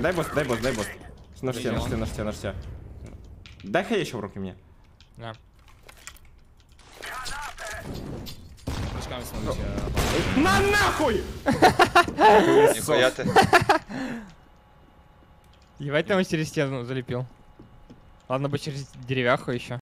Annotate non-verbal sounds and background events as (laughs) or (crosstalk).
Дай босс, дай босс, дай босс. На все, на все, на ште, на. Дай хай еще в руки мне. Да. На нахуй! (laughs) Нихуя ты. Ебать там через стену залепил. Ладно бы через деревяху еще.